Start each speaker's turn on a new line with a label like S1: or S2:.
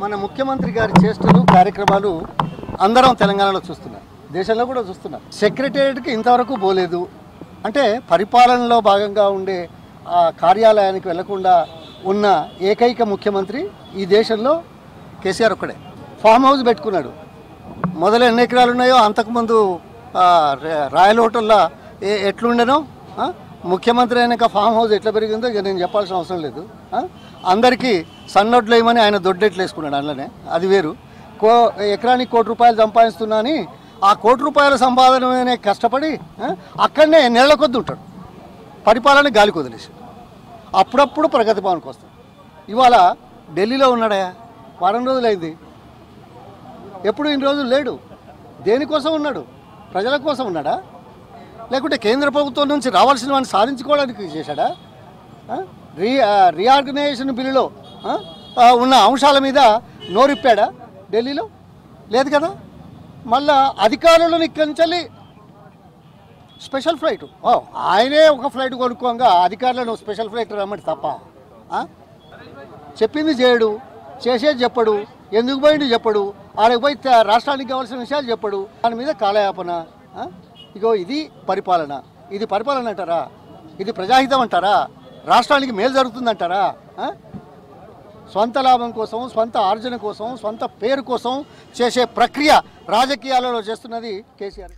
S1: మన ముఖ్యమంత్రి గారి చేష్టలు కార్యక్రమాలు అందరం తెలంగాణలో చూస్తున్నారు. దేశంలో కూడా చూస్తున్నారు. సెక్రటేరియట్కి ఇంతవరకు పోలేదు. అంటే పరిపాలనలో భాగంగా ఉండే ఆ కార్యాలయానికి వెళ్ళకుండా ఉన్న ఏకైక ముఖ్యమంత్రి ఈ దేశంలో కేసీఆర్ ఒక్కడే. ఫామ్ హౌస్ పెట్టుకున్నాడు. మొదలు ఎన్ని ఎకరాలు ఉన్నాయో అంతకుముందు రాయల్ హోటల్లో ఏ ఎట్లుండెనో ముఖ్యమంత్రి అయినాక ఫామ్ హౌస్ ఎట్లా పెరిగిందో ఇక నేను చెప్పాల్సిన అవసరం లేదు. అందరికీ సన్నొడ్లు వేయమని ఆయన దొడ్డెట్లు వేసుకున్నాడు అందులోనే. అది వేరు. కో ఎకరానికి కోటి రూపాయలు సంపాదిస్తున్నా అని ఆ కోటి రూపాయల సంపాదన కష్టపడి అక్కడనే నెలల కొద్ది ఉంటాడు. పరిపాలన గాలి కొదిలేసి అప్పుడప్పుడు ప్రగతి భవన్కి వస్తాడు. ఇవాళ ఢిల్లీలో ఉన్నాడా? వారం రోజులైంది ఎప్పుడు ఇన్ని రోజులు లేడు? దేనికోసం ఉన్నాడు? ప్రజల కోసం ఉన్నాడా? లేకుంటే కేంద్ర ప్రభుత్వం నుంచి రావాల్సిన వాడిని సాధించుకోవడానికి చేశాడా? రీ రీఆర్గనైజేషన్ బిల్లులో ఉన్న అంశాల మీద నోరిప్పాడా ఢిల్లీలో? లేదు కదా? మళ్ళా అధికారులను ఇక్కడి నుంచి స్పెషల్ ఫ్లైట్. ఓ ఆయనే ఒక ఫ్లైట్ కొనుక్కోగా అధికారులను స్పెషల్ ఫ్లైట్ రమ్మంటే తప్ప చెప్పింది చేయడు చేసేది చెప్పడు ఎందుకు పోయింది చెప్పడు ఆయనకు పోయి రాష్ట్రానికి కావాల్సిన విషయాలు చెప్పడు దాని మీద కాలయాపన ఇగో ఇది పరిపాలన. ఇది పరిపాలన అంటారా? ఇది ప్రజాహితం అంటారా? రాష్ట్రానికి మేలు జరుగుతుందంటారా? ఆ? స్వంత లాభం కోసం స్వంత ఆర్జన కోసం స్వంత పేరు కోసం చేసే ప్రక్రియ రాజకీయాలలో చేస్తున్నది కేసీఆర్.